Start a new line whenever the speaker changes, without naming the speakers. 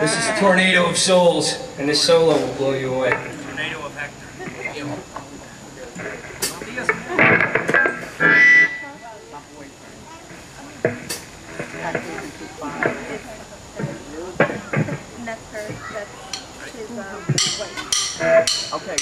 This is Tornado of Souls, and this solo will blow you away.
Tornado of Hector.
And that's her, that's his, um, wife.
Okay.